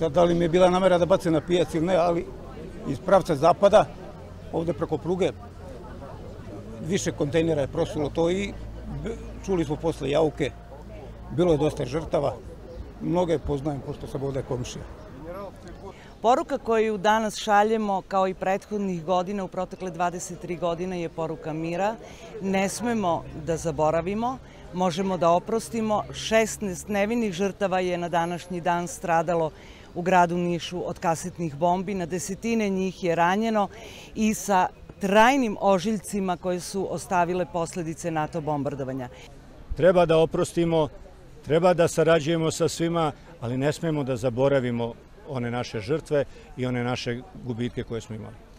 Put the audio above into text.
Sad, da li mi je bila namera da bace na pijac ili ne, ali iz pravca zapada, ovde preko pruge, više kontejnera je prosulo to i čuli smo posle jauke, bilo je dosta žrtava, mnoge poznajem pošto sam ovde komšija. Poruka koju danas šaljemo, kao i prethodnih godina, u protekle 23 godine, je poruka mira. Ne smemo da zaboravimo, možemo da oprostimo. 16 nevinih žrtava je na današnji dan stradalo u gradu Nišu od kasetnih bombi, na desetine njih je ranjeno i sa trajnim ožiljcima koje su ostavile posledice NATO bombardovanja. Treba da oprostimo, treba da sarađujemo sa svima, ali ne smemo da zaboravimo one naše žrtve i one naše gubitke koje smo imali.